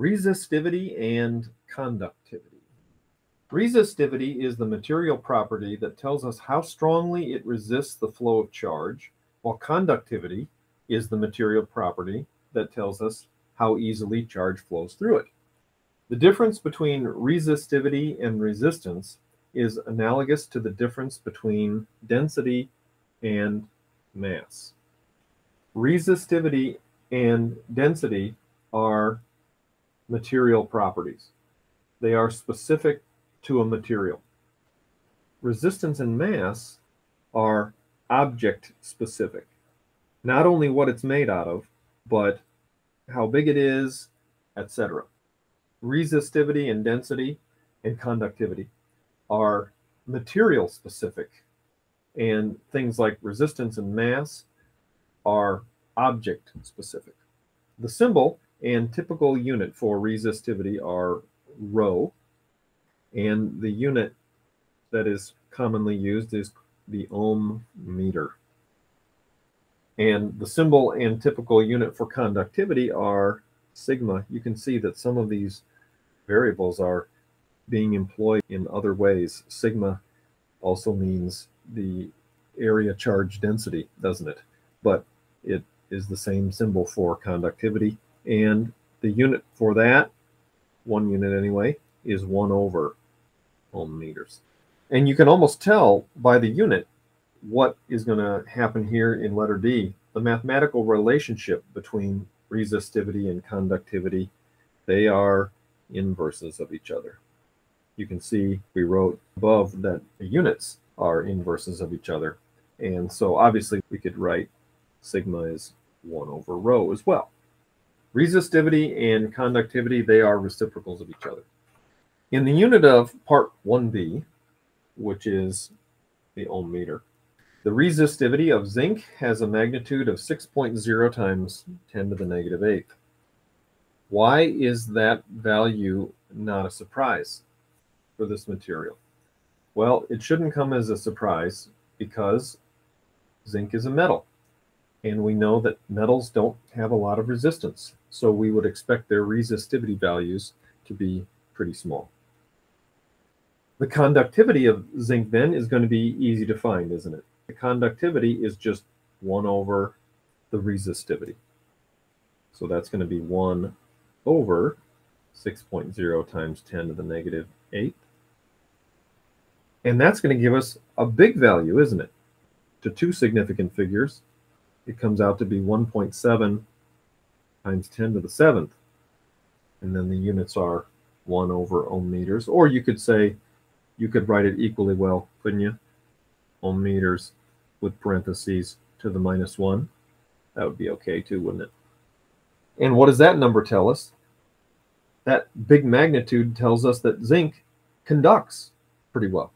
Resistivity and conductivity. Resistivity is the material property that tells us how strongly it resists the flow of charge, while conductivity is the material property that tells us how easily charge flows through it. The difference between resistivity and resistance is analogous to the difference between density and mass. Resistivity and density are material properties. They are specific to a material. Resistance and mass are object specific. Not only what it's made out of, but how big it is, etc. Resistivity and density and conductivity are material specific. And things like resistance and mass are object specific. The symbol and typical unit for resistivity are rho, and the unit that is commonly used is the ohm meter. And the symbol and typical unit for conductivity are sigma. You can see that some of these variables are being employed in other ways. Sigma also means the area charge density, doesn't it? But it is the same symbol for conductivity. And the unit for that, one unit anyway, is 1 over ohm meters. And you can almost tell by the unit what is going to happen here in letter D. The mathematical relationship between resistivity and conductivity, they are inverses of each other. You can see we wrote above that the units are inverses of each other. And so obviously we could write sigma is 1 over rho as well. Resistivity and conductivity, they are reciprocals of each other. In the unit of part 1b, which is the ohm meter, the resistivity of zinc has a magnitude of 6.0 times 10 to the negative eighth. Why is that value not a surprise for this material? Well, it shouldn't come as a surprise because zinc is a metal. And we know that metals don't have a lot of resistance. So we would expect their resistivity values to be pretty small. The conductivity of zinc then is going to be easy to find, isn't it? The conductivity is just 1 over the resistivity. So that's going to be 1 over 6.0 times 10 to the negative 8. And that's going to give us a big value, isn't it? To two significant figures, it comes out to be 1.7 times 10 to the 7th. And then the units are 1 over ohm meters. Or you could say, you could write it equally well, couldn't you? Ohm meters with parentheses to the minus 1. That would be okay too, wouldn't it? And what does that number tell us? That big magnitude tells us that zinc conducts pretty well.